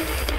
you